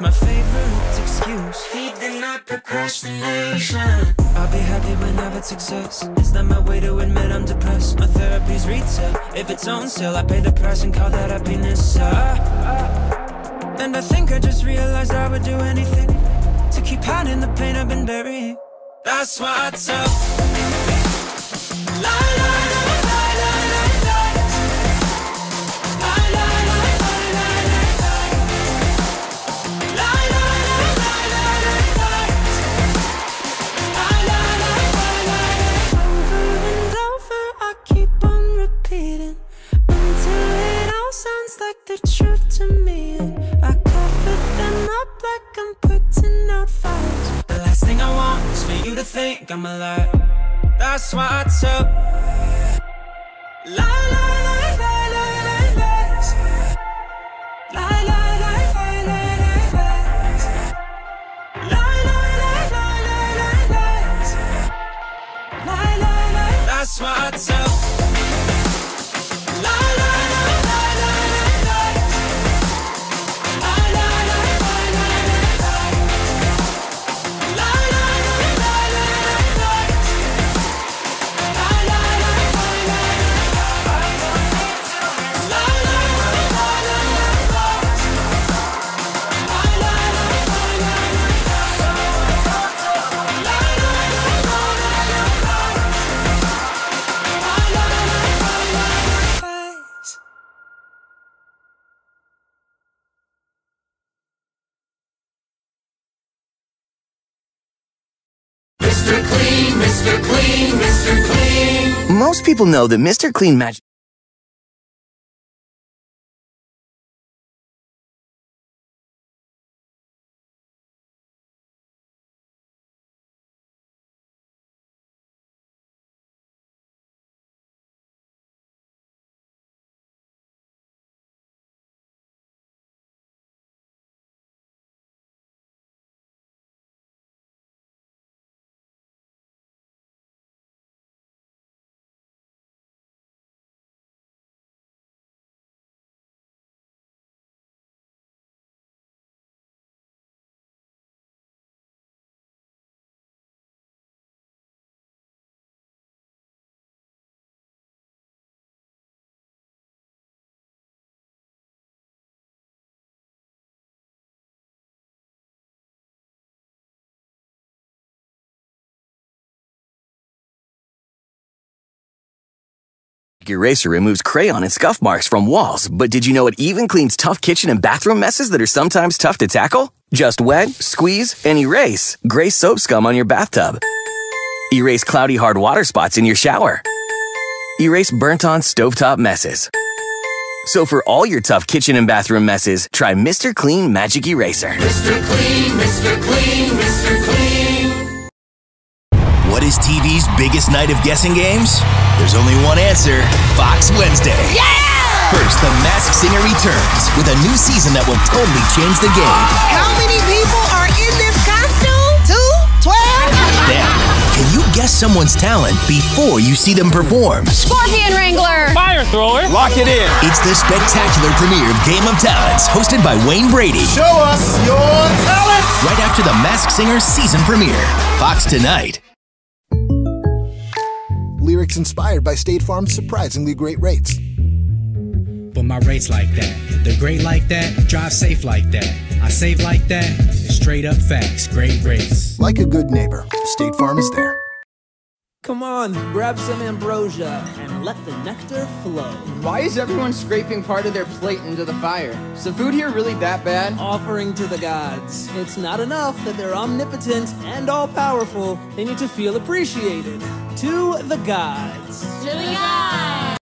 my favorite excuse. Feed the not procrastination. I'll be happy whenever it's success. Is that my way to admit I'm depressed? My therapy's retail. If it's on sale, I pay the price and call that happiness. Ah. And I think I just realized I would do anything to keep hiding the pain I've been burying. That's what's up. La, la, la, la, the truth to me. I cover them up like I'm putting out fires. The last thing I want is for you to think I'm alive. That's why I tell. Lie, lie, lies. Lies. Lies. That's why I tell. Mr. Clean, Mr. Clean, Mr. Clean. Most people know that Mr. Clean Magic. Eraser removes crayon and scuff marks from walls, but did you know it even cleans tough kitchen and bathroom messes that are sometimes tough to tackle? Just wet, squeeze, and erase gray soap scum on your bathtub. Erase cloudy hard water spots in your shower. Erase burnt on stovetop messes. So for all your tough kitchen and bathroom messes, try Mr. Clean Magic Eraser. Mr. Clean, Mr. Clean, Mr. Clean. What is TV's biggest night of guessing games? There's only one answer Fox Wednesday. Yeah! First, The Masked Singer returns with a new season that will totally change the game. How many people are in this costume? Two? Twelve? Then, can you guess someone's talent before you see them perform? Scorpion Wrangler! Fire thrower. Lock it in. It's the spectacular premiere of Game of Talents, hosted by Wayne Brady. Show us your talent. Right after The Masked Singer season premiere. Fox tonight. Lyrics inspired by State Farm's surprisingly great rates. But my rates like that. They're great like that. Drive safe like that. I save like that. Straight up facts. Great rates. Like a good neighbor, State Farm is there. Come on, grab some ambrosia and let the nectar flow. Why is everyone scraping part of their plate into the fire? Is the food here really that bad? Offering to the gods. It's not enough that they're omnipotent and all powerful, they need to feel appreciated. To the gods. To the gods!